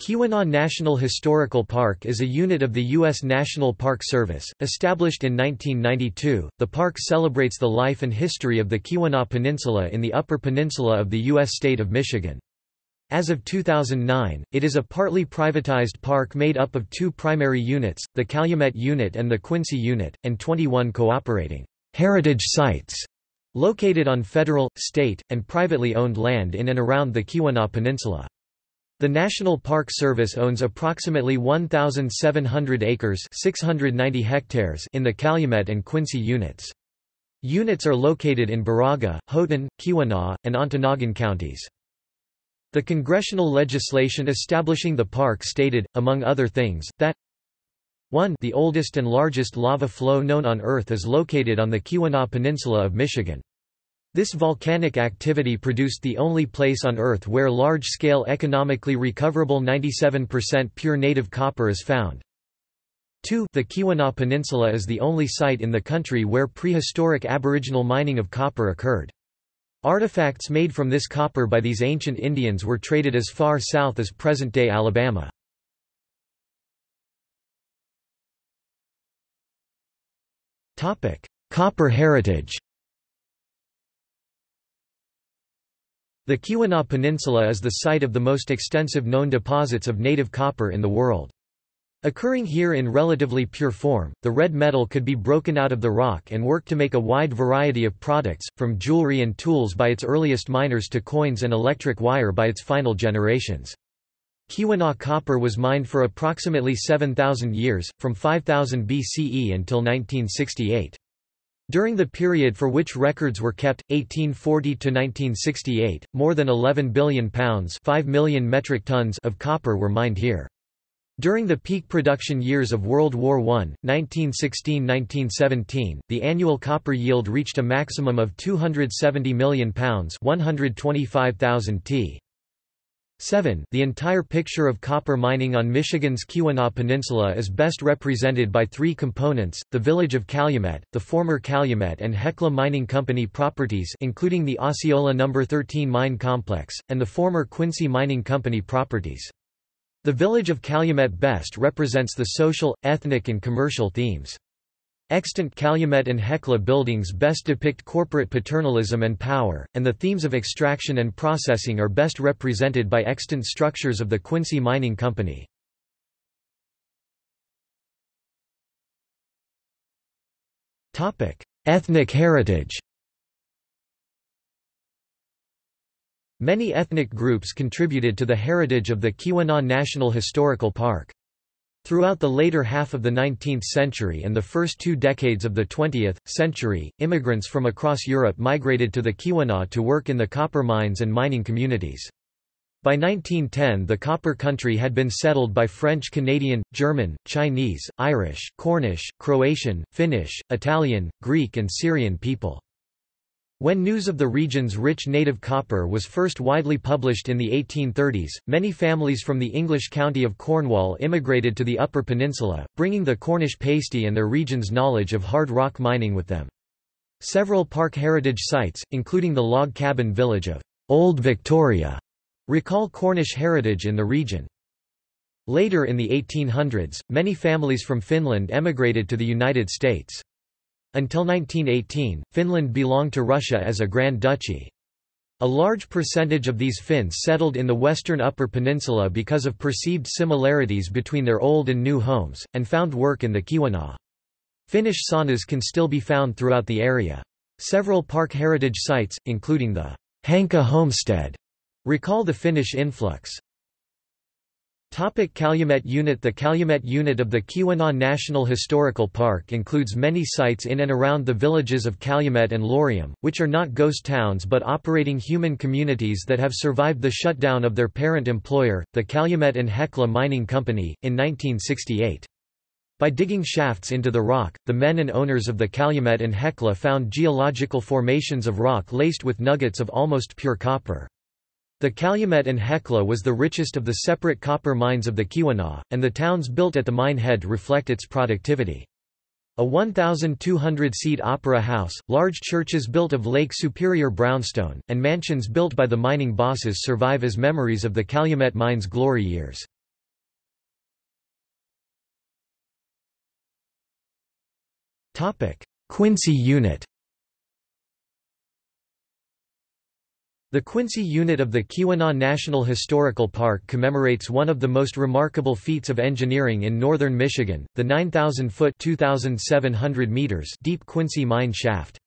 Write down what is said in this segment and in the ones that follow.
Keweenaw National Historical Park is a unit of the U.S. National Park Service. Established in 1992, the park celebrates the life and history of the Keweenaw Peninsula in the Upper Peninsula of the U.S. state of Michigan. As of 2009, it is a partly privatized park made up of two primary units, the Calumet Unit and the Quincy Unit, and 21 cooperating heritage sites located on federal, state, and privately owned land in and around the Keweenaw Peninsula. The National Park Service owns approximately 1,700 acres 690 hectares in the Calumet and Quincy units. Units are located in Baraga, Houghton, Keweenaw, and Ontonagon counties. The congressional legislation establishing the park stated, among other things, that 1 The oldest and largest lava flow known on Earth is located on the Keweenaw Peninsula of Michigan. This volcanic activity produced the only place on Earth where large-scale economically recoverable 97% pure native copper is found. 2 The Keweenaw Peninsula is the only site in the country where prehistoric aboriginal mining of copper occurred. Artifacts made from this copper by these ancient Indians were traded as far south as present-day Alabama. Copper heritage The Keweenaw Peninsula is the site of the most extensive known deposits of native copper in the world. Occurring here in relatively pure form, the red metal could be broken out of the rock and worked to make a wide variety of products, from jewelry and tools by its earliest miners to coins and electric wire by its final generations. Keweenaw copper was mined for approximately 7,000 years, from 5000 BCE until 1968. During the period for which records were kept, 1840 to 1968, more than 11 billion pounds 5 million metric tons of copper were mined here. During the peak production years of World War I, 1916–1917, the annual copper yield reached a maximum of 270 million pounds 125,000 t. 7. The entire picture of copper mining on Michigan's Keweenaw Peninsula is best represented by three components, the village of Calumet, the former Calumet and Hecla Mining Company properties including the Osceola No. 13 mine complex, and the former Quincy Mining Company properties. The village of Calumet best represents the social, ethnic and commercial themes. Extant Calumet and Hecla buildings best depict corporate paternalism and power, and the themes of extraction and processing are best represented by extant structures of the Quincy Mining Company. Ethnic heritage Many ethnic groups contributed to the heritage of the Keweenaw National Historical Park. Throughout the later half of the 19th century and the first two decades of the 20th century, immigrants from across Europe migrated to the Keweenaw to work in the copper mines and mining communities. By 1910 the copper country had been settled by French Canadian, German, Chinese, Irish, Cornish, Croatian, Finnish, Italian, Greek and Syrian people. When news of the region's rich native copper was first widely published in the 1830s, many families from the English county of Cornwall immigrated to the Upper Peninsula, bringing the Cornish pasty and their region's knowledge of hard rock mining with them. Several park heritage sites, including the log cabin village of Old Victoria, recall Cornish heritage in the region. Later in the 1800s, many families from Finland emigrated to the United States. Until 1918, Finland belonged to Russia as a Grand Duchy. A large percentage of these Finns settled in the western Upper Peninsula because of perceived similarities between their old and new homes, and found work in the Keweenaw. Finnish saunas can still be found throughout the area. Several park heritage sites, including the Hanka homestead, recall the Finnish influx. Topic Calumet Unit The Calumet Unit of the Keweenaw National Historical Park includes many sites in and around the villages of Calumet and Laurium, which are not ghost towns but operating human communities that have survived the shutdown of their parent employer, the Calumet and Hecla Mining Company, in 1968. By digging shafts into the rock, the men and owners of the Calumet and Hecla found geological formations of rock laced with nuggets of almost pure copper. The Calumet and Hecla was the richest of the separate copper mines of the Keweenaw, and the towns built at the mine head reflect its productivity. A 1,200-seat opera house, large churches built of Lake Superior brownstone, and mansions built by the mining bosses survive as memories of the Calumet Mine's glory years. Quincy Unit The Quincy unit of the Keweenaw National Historical Park commemorates one of the most remarkable feats of engineering in northern Michigan, the 9,000-foot (2,700 meters) deep Quincy mine shaft.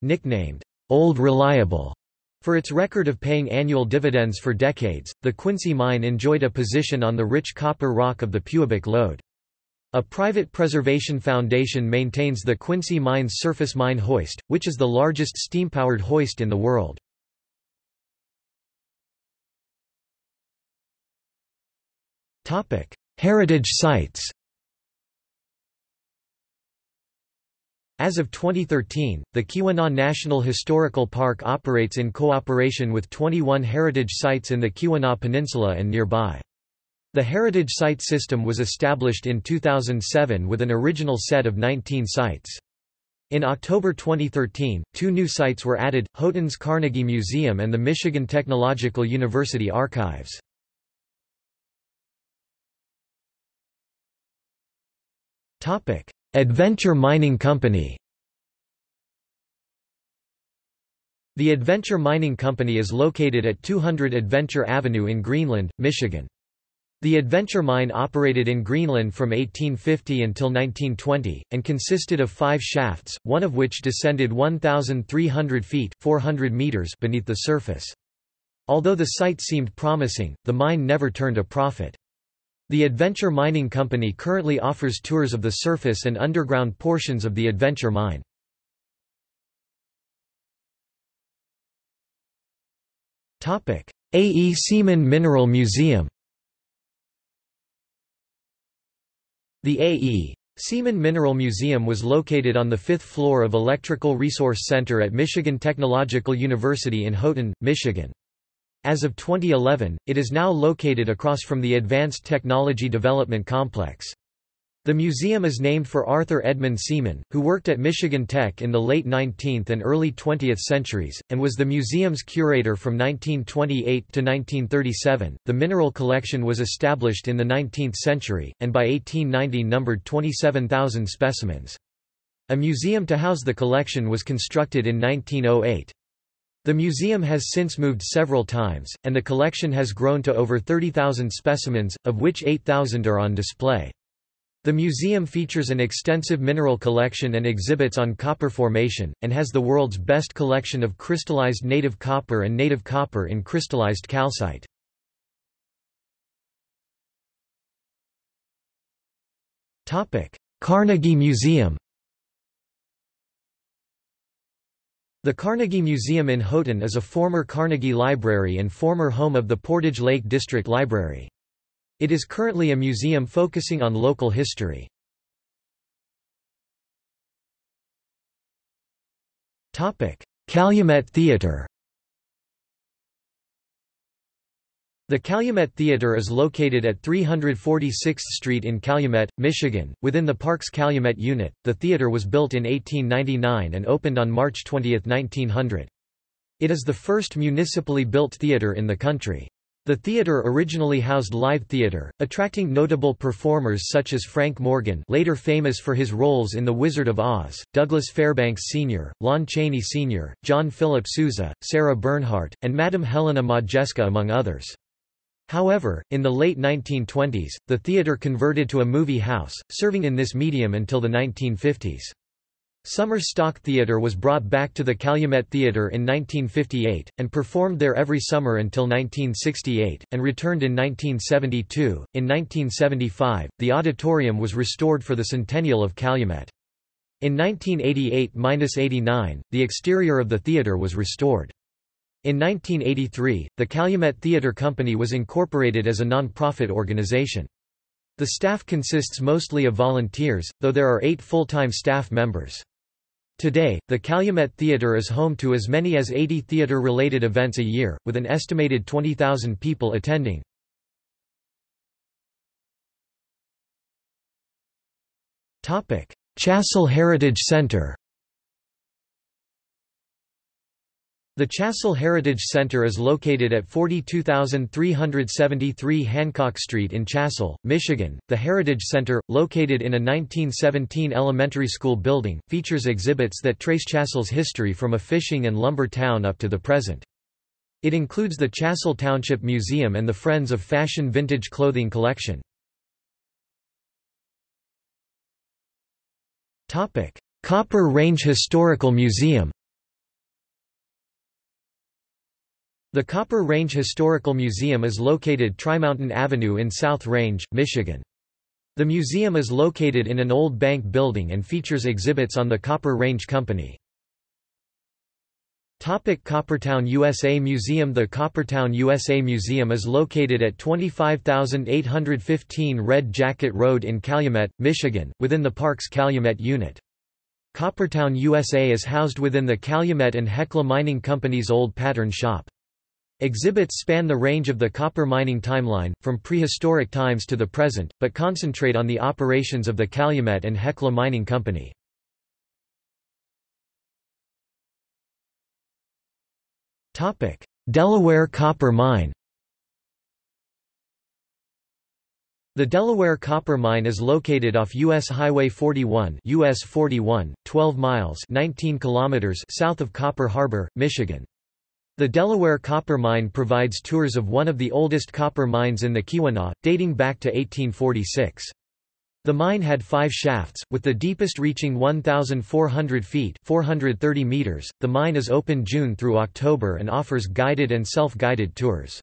Nicknamed, "'Old Reliable' for its record of paying annual dividends for decades, the Quincy mine enjoyed a position on the rich copper rock of the Pewabic Lode. A private preservation foundation maintains the Quincy Mine's surface mine hoist, which is the largest steam-powered hoist in the world. Heritage sites As of 2013, the Keweenaw National Historical Park operates in cooperation with 21 heritage sites in the Keweenaw Peninsula and nearby. The heritage site system was established in 2007 with an original set of 19 sites. In October 2013, two new sites were added, Houghton's Carnegie Museum and the Michigan Technological University Archives. Topic: Adventure Mining Company. The Adventure Mining Company is located at 200 Adventure Avenue in Greenland, Michigan. The Adventure Mine operated in Greenland from 1850 until 1920, and consisted of five shafts, one of which descended 1,300 feet 400 meters beneath the surface. Although the site seemed promising, the mine never turned a profit. The Adventure Mining Company currently offers tours of the surface and underground portions of the Adventure Mine. A. E. Seaman Mineral Museum The A. E. Seaman Mineral Museum was located on the fifth floor of Electrical Resource Center at Michigan Technological University in Houghton, Michigan. As of 2011, it is now located across from the Advanced Technology Development Complex. The museum is named for Arthur Edmund Seaman, who worked at Michigan Tech in the late 19th and early 20th centuries, and was the museum's curator from 1928 to 1937. The mineral collection was established in the 19th century, and by 1890 numbered 27,000 specimens. A museum to house the collection was constructed in 1908. The museum has since moved several times, and the collection has grown to over 30,000 specimens, of which 8,000 are on display. The museum features an extensive mineral collection and exhibits on copper formation, and has the world's best collection of crystallized native copper and native copper in crystallized calcite. Carnegie Museum The Carnegie Museum in Houghton is a former Carnegie Library and former home of the Portage Lake District Library. It is currently a museum focusing on local history. Calumet Theatre The Calumet Theatre is located at 346th Street in Calumet, Michigan, within the park's Calumet unit. The theatre was built in 1899 and opened on March 20, 1900. It is the first municipally built theatre in the country. The theatre originally housed live theatre, attracting notable performers such as Frank Morgan later famous for his roles in The Wizard of Oz, Douglas Fairbanks Sr., Lon Chaney Sr., John Philip Sousa, Sarah Bernhardt, and Madame Helena Modjeska among others. However, in the late 1920s, the theatre converted to a movie house, serving in this medium until the 1950s. Summer Stock Theatre was brought back to the Calumet Theatre in 1958, and performed there every summer until 1968, and returned in 1972. In 1975, the auditorium was restored for the centennial of Calumet. In 1988–89, the exterior of the theatre was restored. In 1983, the Calumet Theatre Company was incorporated as a non-profit organization. The staff consists mostly of volunteers, though there are eight full-time staff members. Today, the Calumet Theatre is home to as many as 80 theatre-related events a year, with an estimated 20,000 people attending. Chassell Heritage Center The Chassell Heritage Center is located at 42373 Hancock Street in Chassell, Michigan. The Heritage Center, located in a 1917 elementary school building, features exhibits that trace Chassell's history from a fishing and lumber town up to the present. It includes the Chassell Township Museum and the Friends of Fashion Vintage Clothing Collection. Copper Range Historical Museum The Copper Range Historical Museum is located Tri-Mountain Avenue in South Range, Michigan. The museum is located in an old bank building and features exhibits on the Copper Range Company. Topic Coppertown USA Museum The Coppertown USA Museum is located at 25815 Red Jacket Road in Calumet, Michigan, within the park's Calumet unit. Coppertown USA is housed within the Calumet and Hecla Mining Company's old pattern shop. Exhibits span the range of the copper mining timeline, from prehistoric times to the present, but concentrate on the operations of the Calumet and Hecla Mining Company. Delaware Copper Mine The Delaware Copper Mine is located off U.S. Highway 41 US 41, 12 miles 19 kilometers south of Copper Harbor, Michigan. The Delaware Copper Mine provides tours of one of the oldest copper mines in the Keweenaw, dating back to 1846. The mine had five shafts, with the deepest reaching 1,400 feet 430 meters. .The mine is open June through October and offers guided and self-guided tours.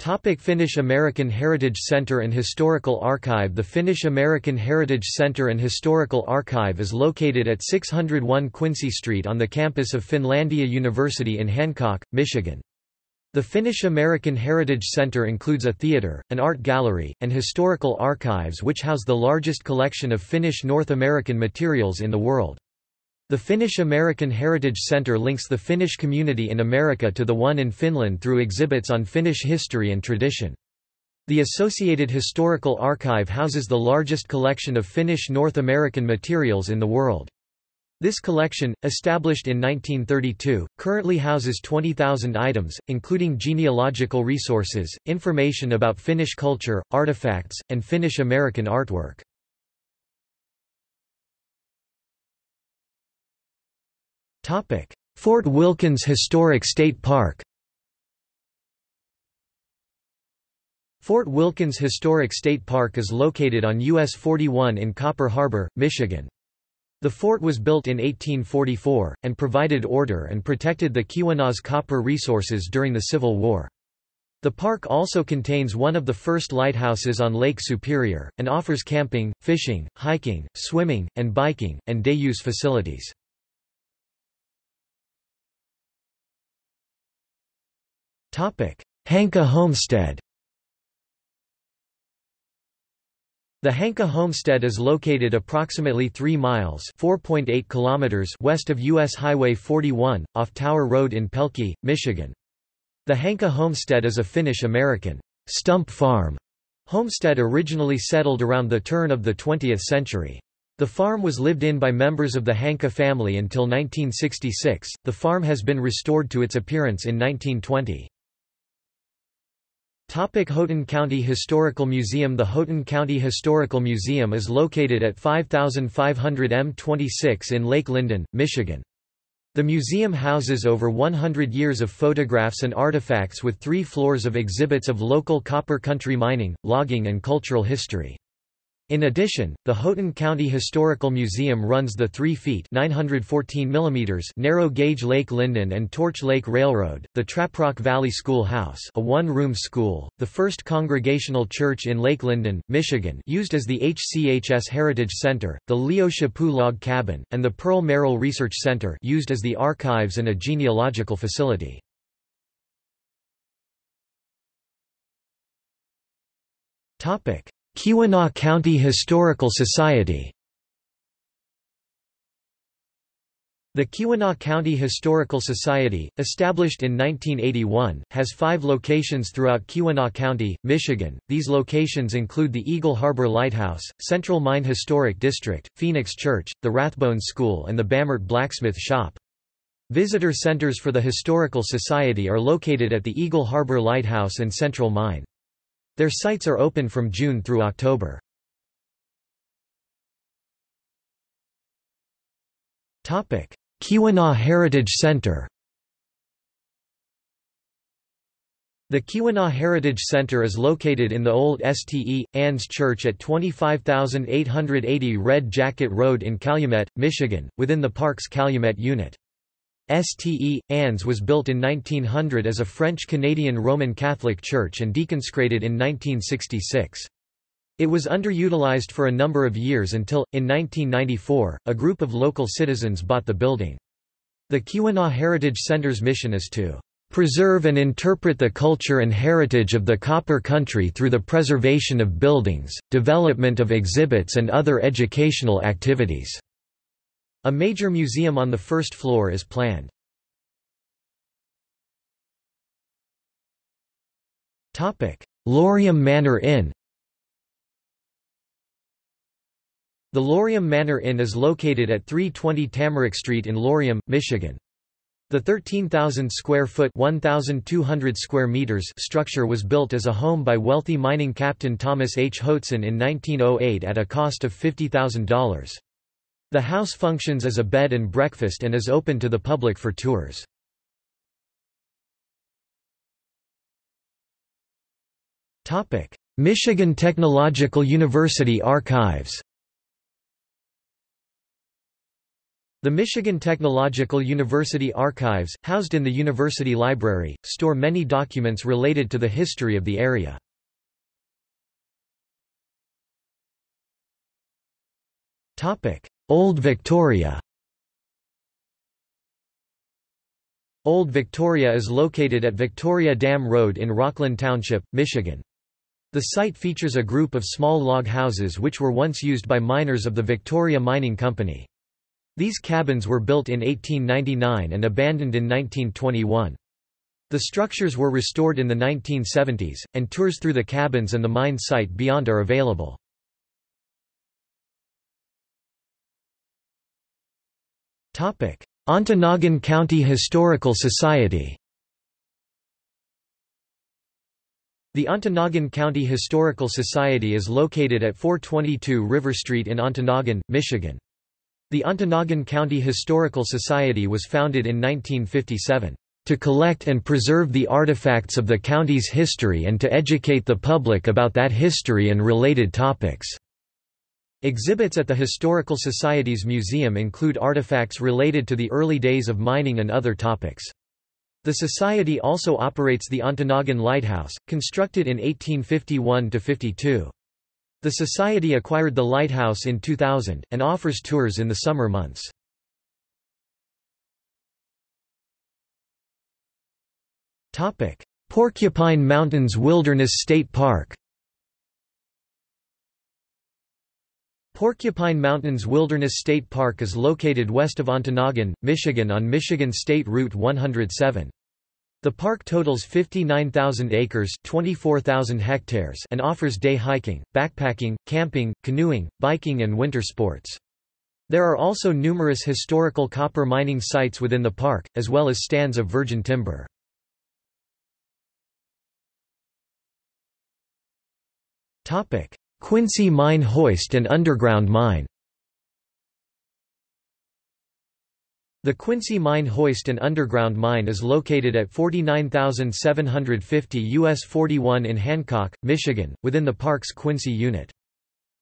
Topic Finnish American Heritage Centre and Historical Archive The Finnish American Heritage Centre and Historical Archive is located at 601 Quincy Street on the campus of Finlandia University in Hancock, Michigan. The Finnish American Heritage Centre includes a theatre, an art gallery, and historical archives which house the largest collection of Finnish North American materials in the world. The Finnish American Heritage Centre links the Finnish community in America to the one in Finland through exhibits on Finnish history and tradition. The Associated Historical Archive houses the largest collection of Finnish North American materials in the world. This collection, established in 1932, currently houses 20,000 items, including genealogical resources, information about Finnish culture, artifacts, and Finnish American Fort Wilkins Historic State Park Fort Wilkins Historic State Park is located on US 41 in Copper Harbor, Michigan. The fort was built in 1844, and provided order and protected the Keweenaw's copper resources during the Civil War. The park also contains one of the first lighthouses on Lake Superior, and offers camping, fishing, hiking, swimming, and biking, and day-use facilities. Hanka Homestead The Hanka Homestead is located approximately 3 miles (4.8 kilometers) west of US Highway 41, off Tower Road in Pelkie, Michigan. The Hanka Homestead is a Finnish-American stump farm homestead originally settled around the turn of the 20th century. The farm was lived in by members of the Hanka family until 1966. The farm has been restored to its appearance in 1920. Topic Houghton County Historical Museum The Houghton County Historical Museum is located at 5500 M26 in Lake Linden, Michigan. The museum houses over 100 years of photographs and artifacts with three floors of exhibits of local copper country mining, logging and cultural history. In addition, the Houghton County Historical Museum runs the 3 feet 914 mm narrow-gauge Lake Linden and Torch Lake Railroad, the Traprock Valley Schoolhouse a one-room school, the first Congregational Church in Lake Linden, Michigan used as the HCHS Heritage Center, the Leo Chaput Log Cabin, and the Pearl Merrill Research Center used as the archives and a genealogical facility. Topic Keweenaw County Historical Society The Keweenaw County Historical Society, established in 1981, has five locations throughout Keweenaw County, Michigan. These locations include the Eagle Harbor Lighthouse, Central Mine Historic District, Phoenix Church, the Rathbone School and the Bammert Blacksmith Shop. Visitor centers for the Historical Society are located at the Eagle Harbor Lighthouse and Central Mine. Their sites are open from June through October. Keweenaw Heritage Center The Keweenaw Heritage Center is located in the old STE, Anne's Church at 25880 Red Jacket Road in Calumet, Michigan, within the park's Calumet unit. STE, Anne's was built in 1900 as a French-Canadian Roman Catholic church and deconsecrated in 1966. It was underutilized for a number of years until, in 1994, a group of local citizens bought the building. The Keweenaw Heritage Center's mission is to preserve and interpret the culture and heritage of the Copper Country through the preservation of buildings, development of exhibits and other educational activities." A major museum on the first floor is planned. Laurium Manor Inn The Laurium Manor Inn is located at 320 Tamarack Street in Laurium, Michigan. The 13,000-square-foot (1,200 square meters) structure was built as a home by wealthy mining captain Thomas H. Hoatson in 1908 at a cost of $50,000. The house functions as a bed and breakfast and is open to the public for tours. Michigan Technological University Archives The Michigan Technological University Archives, housed in the University Library, store many documents related to the history of the area. Old Victoria Old Victoria is located at Victoria Dam Road in Rockland Township, Michigan. The site features a group of small log houses which were once used by miners of the Victoria Mining Company. These cabins were built in 1899 and abandoned in 1921. The structures were restored in the 1970s, and tours through the cabins and the mine site beyond are available. Ontonagon County Historical Society The Ontonagon County Historical Society is located at 422 River Street in Ontonagon, Michigan. The Ontonagon County Historical Society was founded in 1957, "...to collect and preserve the artifacts of the county's history and to educate the public about that history and related topics." Exhibits at the Historical Society's museum include artifacts related to the early days of mining and other topics. The Society also operates the Ontonagon Lighthouse, constructed in 1851–52. The Society acquired the lighthouse in 2000, and offers tours in the summer months. Porcupine Mountains Wilderness State Park Porcupine Mountains Wilderness State Park is located west of Ontonagon, Michigan on Michigan State Route 107. The park totals 59,000 acres 24,000 hectares and offers day hiking, backpacking, camping, canoeing, biking and winter sports. There are also numerous historical copper mining sites within the park, as well as stands of virgin timber. Quincy Mine Hoist and Underground Mine The Quincy Mine Hoist and Underground Mine is located at 49750 US 41 in Hancock, Michigan, within the park's Quincy unit.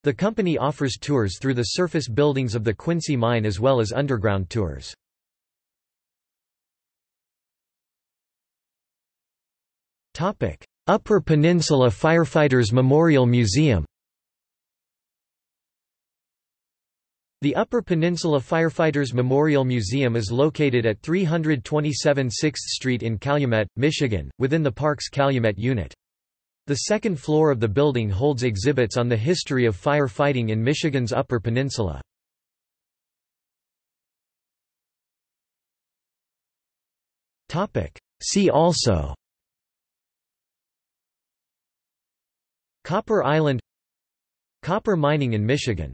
The company offers tours through the surface buildings of the Quincy mine as well as underground tours. Upper Peninsula Firefighters Memorial Museum The Upper Peninsula Firefighters Memorial Museum is located at 327 6th Street in Calumet, Michigan, within the park's Calumet unit. The second floor of the building holds exhibits on the history of firefighting in Michigan's Upper Peninsula. See also Copper Island Copper mining in Michigan